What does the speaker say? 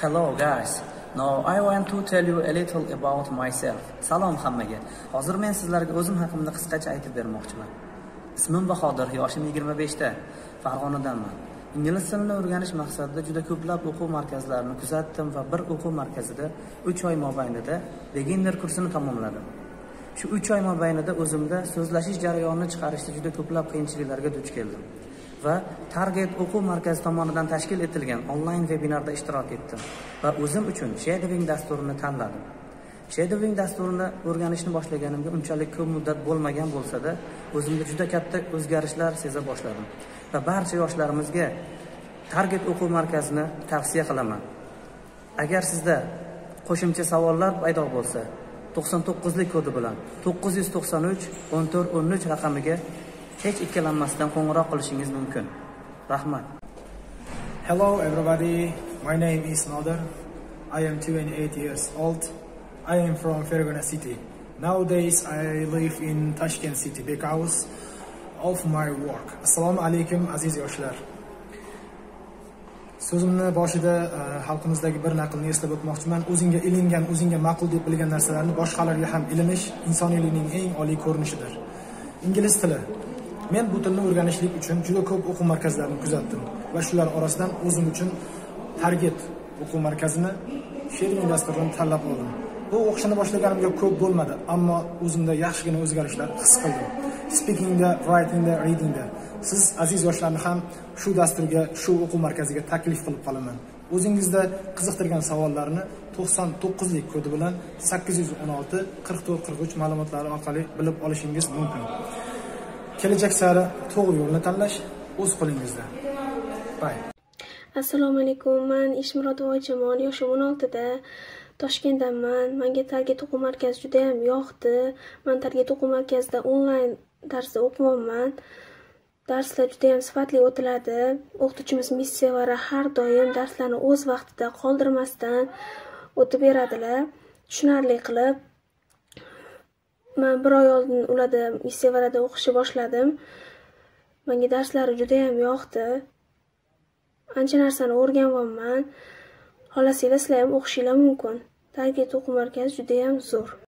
Hello guys. Now I want to tell you a little about myself. Salom hammaga. Hozir men sizlarga o'zim haqimda qisqacha aytib bermoqchiman. Ismim Bahodir, yoshim 25 ta. Farg'onadanman. Ingliz tilini o'rganish maqsadida juda ko'plab o'quv markazlarini kuzatdim va bir o'quv markazida 3 oy mobaynida beginner kursini tamomladim. Shu 3 oy mobaynida o'zimda so'zlashish jarayonini chiqarishda juda ko'plab qiyinchiliklarga duch keldim. Va Target o'quv markazi tomonidan tashkil etilgan onlayn vebinarda ishtirok etdim va o'zim uchun shadowing dasturini tanladim. Shadowing dasturini o'rganishni boshlaganimga unchalik ko'p muddat bo'lmagan bo'lsa-da, o'zimda juda katta o'zgarishlar seza boshladim va barcha yoshlarimizga Target o'quv markazini tavsiya qilaman. Agar sizda qo'shimcha savollar paydo bo'lsa, 99 lik kodi bilan 993 1413 raqamiga hech ikkilanmasdan qo'ng'iroq qilishingiz mumkin. Rahmat. Hello everybody, my name is Nader. I am 28 years old. I am from Fergana city. Nowadays I live in Tashkent city because of my work. Assalomu alaykum aziz yoshlar. So'zimni boshida uh, xalqimizdagi bir naqlni eslab o'tmoqchiman. O'zingga ilingan, o'zingga ma'qul deb bilgan narsalarni boshqalarga ham ilinish insoniylikning eng oliy ko'rinishidir. Ingliz tili Men bu tilni o'rganishlik uchun juda ko'p o'quv markazlarini kuzatdim va shular orasidan o'zim uchun Target o'quv markazini Shadowing dasturini tanlab oldim. Bu o'qishni boshlaganimga ko'p bo'lmadi, ammo o'zimda yaxshigina o'zgarishlar his qildim. Speakingda, writingda, readingda. Siz aziz yoshlarni ham shu dasturga, shu o'quv markaziga taklif qilib qolaman. O'zingizda qiziqtirgan savollarni 99 lik kodi bilan 816 44 43 ma'lumotlari orqali bilib olishingiz mumkin. Kelajak sari to'g'ri yo'lni tanlash o'z qo'lingizda. Bay assalomu alaykum man eshmurod jamol yoshim o'n oltida. Toshkentdanman manga target o'quv markazi judayam yoqdi. Man target o'quv markazida onlayn darsda o'qiyapman. Darslar judayam sifatli o'tiladi. O'qituvchimiz miss sevara har doim darslarni o'z vaqtida qoldirmasdan o'tib beradilar. Tushunarli qilib man bir oy oldin ularda sevarada o'qishni boshladim. Manga darslari judayam yoqdi. Ancha narsani o'rganyapman xohlasanglar sizlar ham o'qishinglar mumkin. Target o'quv markazi judayam zo'r.